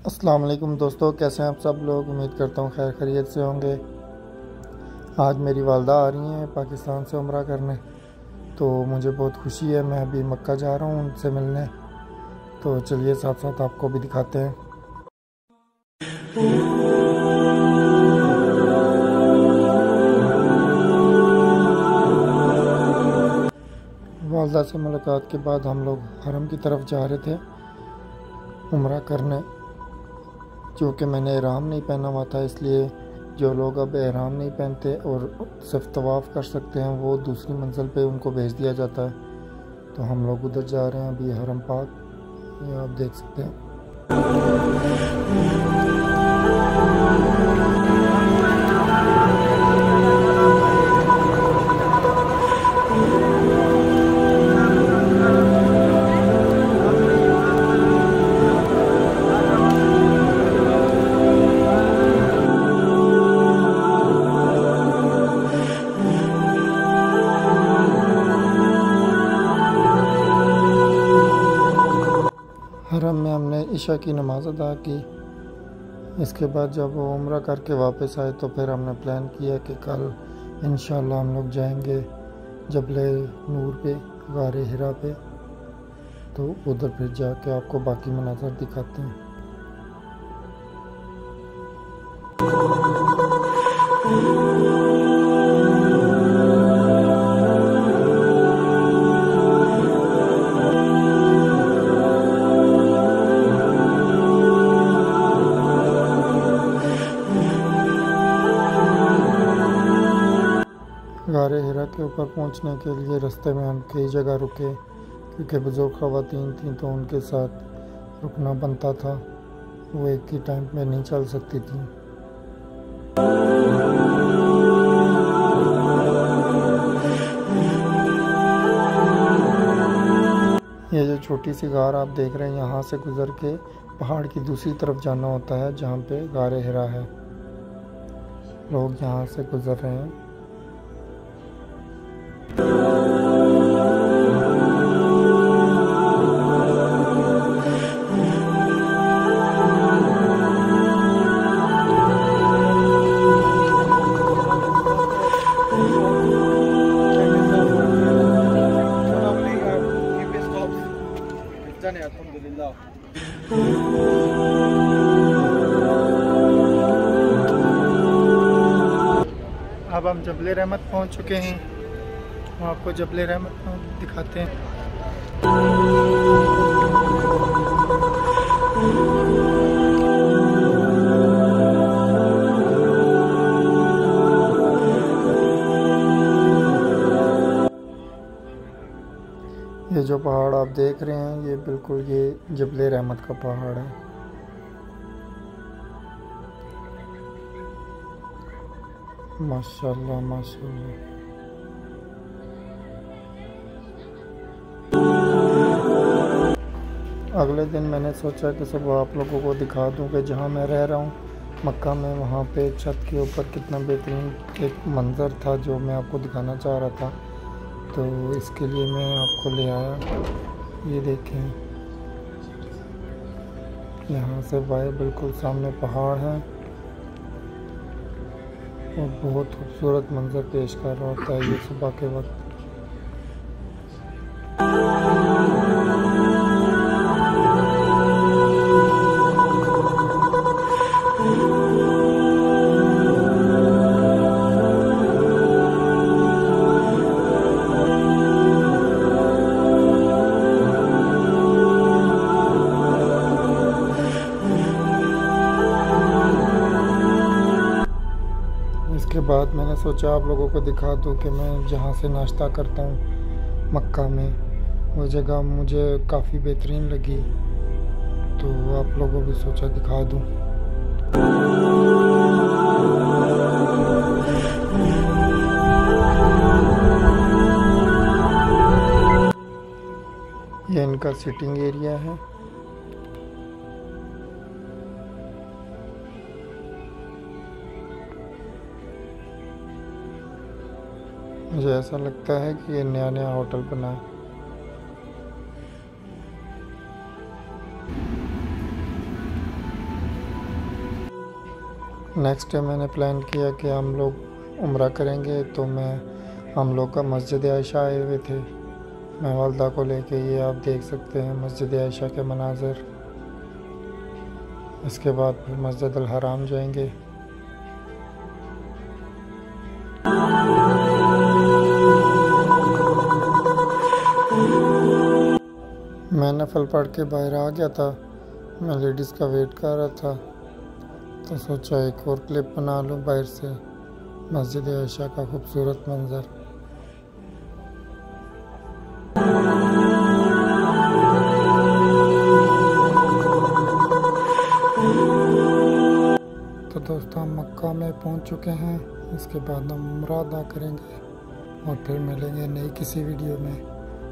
अस्सलाम वालेकुम दोस्तों, कैसे हैं आप सब लोग? उम्मीद करता हूँ खैर खैरियत से होंगे। आज मेरी वालदा आ रही हैं पाकिस्तान से उम्र करने तो मुझे बहुत खुशी है, मैं अभी मक्का जा रहा हूँ उनसे मिलने। तो चलिए साथ साथ आपको भी दिखाते हैं। वालदा से मुलाकात के बाद हम लोग हरम की तरफ़ जा रहे थे उम्र करने। क्योंकि मैंने एहराम नहीं पहना हुआ था, इसलिए जो लोग अब एहराम नहीं पहनते और सिर्फ़ तवाफ़ कर सकते हैं, वो दूसरी मंजिल पे उनको भेज दिया जाता है। तो हम लोग उधर जा रहे हैं, अभी हरम पाक, ये आप देख सकते हैं। ईशा की नमाज़ अदा की। इसके बाद जब वो उम्र करके वापस आए तो फिर हमने प्लान किया कि कल इन हम लोग जाएँगे जबले नूर पे, गार हिरा पे। तो उधर फिर जाके आपको बाकी मनाजर दिखाते हैं। के ऊपर पहुँचने के लिए रास्ते में हम कई जगह रुके, क्योंकि बुज़ुर्ग ख़वातीन थी तो उनके साथ रुकना बनता था। वो एक ही टाइम में नहीं चल सकती थी। ये जो छोटी सी गार आप देख रहे हैं, यहाँ से गुज़र के पहाड़ की दूसरी तरफ़ जाना होता है, जहाँ पे गार हिरा है। लोग यहाँ से गुज़र रहे हैं। अब हम जबल रहमत पहुँच चुके हैं। हम आपको जबल रहमत दिखाते हैं। ये जो पहाड़ आप देख रहे हैं, ये बिल्कुल ये जबल रहमत का पहाड़ है। माशाल्लाह माशाल्लाह। अगले दिन मैंने सोचा कि सब आप लोगों को दिखा दूँ कि जहाँ मैं रह रहा हूँ, मक्का में, वहाँ पे छत के ऊपर कितना बेहतरीन एक मंज़र था जो मैं आपको दिखाना चाह रहा था। तो इसके लिए मैं आपको ले आया। ये देखें। यहाँ से वायर बिल्कुल सामने पहाड़ है। और बहुत खूबसूरत मंज़र पेश कर रहा होता है ये सुबह के वक्त। बाद मैंने सोचा आप लोगों को दिखा दूँ कि मैं जहाँ से नाश्ता करता हूँ, मक्का में। वो जगह मुझे काफ़ी बेहतरीन लगी तो आप लोगों को सोचा दिखा दूँ। ये इनका सिटिंग एरिया है। मुझे ऐसा लगता है कि ये नया नया होटल बना है। नेक्स्ट डे मैंने प्लान किया कि हम लोग उम्र करेंगे तो मैं, हम लोग का मस्जिद आयशा आए हुए थे। मैं वालदा को लेके, ये आप देख सकते हैं मस्जिद आयशा के मनाज़र। इसके बाद फिर मस्जिद हराम जाएँगे। मैं नफल पढ़ के बाहर आ गया था। मैं लेडीज़ का वेट कर रहा था। तो सोचा एक और क्लिप बना लूँ बाहर से। मस्जिद आयशा का खूबसूरत मंज़र। तो दोस्तों, हम मक्का में पहुँच चुके हैं। इसके बाद हम उम्र अदा करेंगे और फिर मिलेंगे नई किसी वीडियो में।